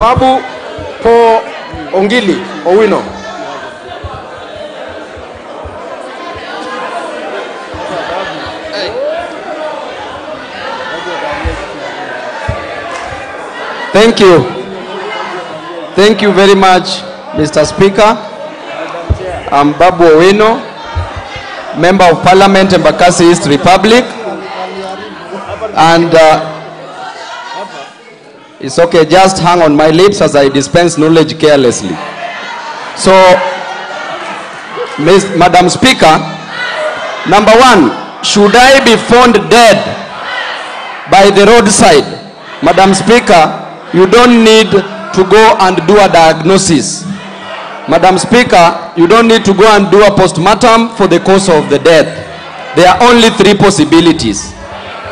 Babu Po Ongili Owino. Thank you. Thank you very much, Mr. Speaker. I'm Babu Owino, Member of Parliament, Embakasi East Republic. And uh, it's okay, just hang on my lips as I dispense knowledge carelessly. So, Ms. Madam Speaker, number one, should I be found dead by the roadside? Madam Speaker, you don't need to go and do a diagnosis. Madam Speaker, you don't need to go and do a postmortem for the cause of the death. There are only three possibilities.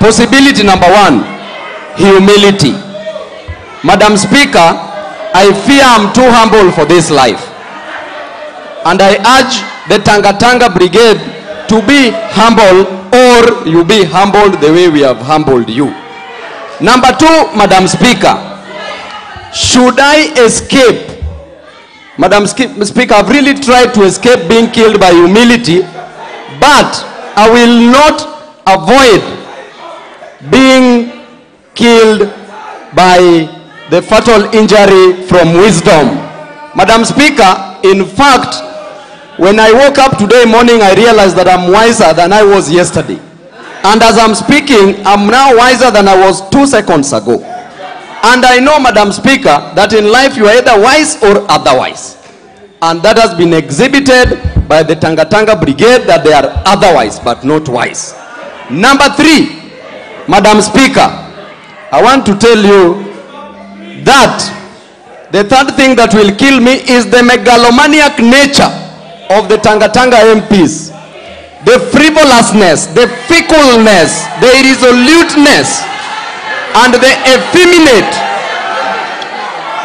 Possibility number one, humility. Madam Speaker, I fear I'm too humble for this life. And I urge the Tanga Tanga Brigade to be humble or you be humbled the way we have humbled you. Number two, Madam Speaker, should I escape? Madam Speaker, I've really tried to escape being killed by humility, but I will not avoid being killed by the fatal injury from wisdom. Madam Speaker, in fact, when I woke up today morning, I realized that I'm wiser than I was yesterday. And as I'm speaking, I'm now wiser than I was two seconds ago. And I know, Madam Speaker, that in life you are either wise or otherwise. And that has been exhibited by the Tanga Tanga Brigade that they are otherwise but not wise. Number three, Madam Speaker, I want to tell you that the third thing that will kill me is the megalomaniac nature of the Tanga Tanga MPs. The frivolousness, the fickleness, the irresoluteness, and the effeminate.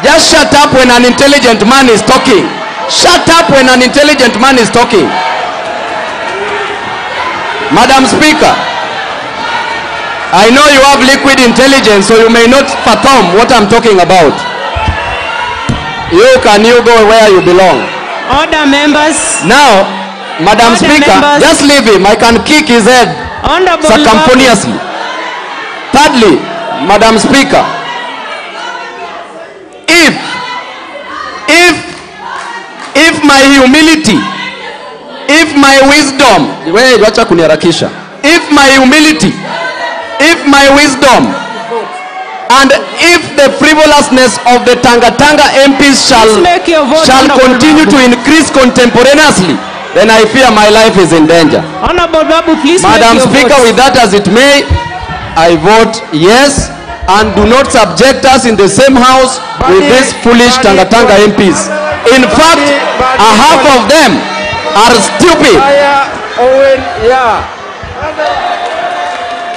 Just shut up when an intelligent man is talking. Shut up when an intelligent man is talking. Madam Speaker, I know you have liquid intelligence, so you may not fathom what I'm talking about. You can you go where you belong. Order members. Now, Madam Order Speaker, members. just leave him. I can kick his head Honorable circumponiously. Thirdly, Madam Speaker, if if if my humility, if my wisdom, wait, wacha kuniharakisha. If my humility, if my wisdom, and if the frivolousness of the Tanga Tanga MPs shall Please make your vote, shall continue to increase contemporaneously, then I fear my life is in danger. Honorable Babu, please Madam Speaker, with that as it may, I vote yes and do not subject us in the same house with these foolish Tanga Tanga MPs. In fact, a half of them are stupid.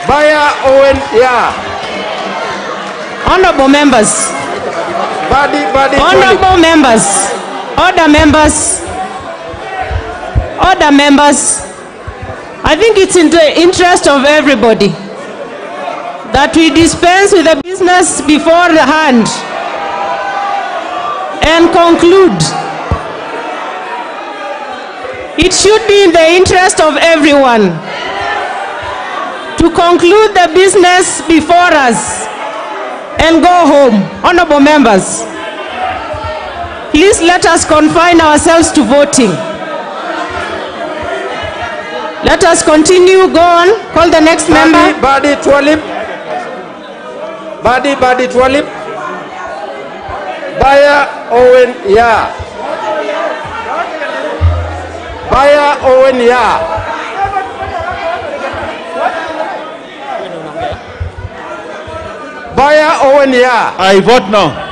Baya Owen Yaa. Baya Owen Yaa. Honorable members. Badi Twali. Honorable members. Order members. Order members. I think it's in the interest of everybody that we dispense with the business before the hand and conclude. It should be in the interest of everyone to conclude the business before us and go home. Honorable members, please let us confine ourselves to voting. Let us continue, go on, call the next Badi member. Badi Twalib. Badi Badi Twalib. Baya Owen Yaa. Baya Owen Yaa. Baya Owen Yaa. I vote no.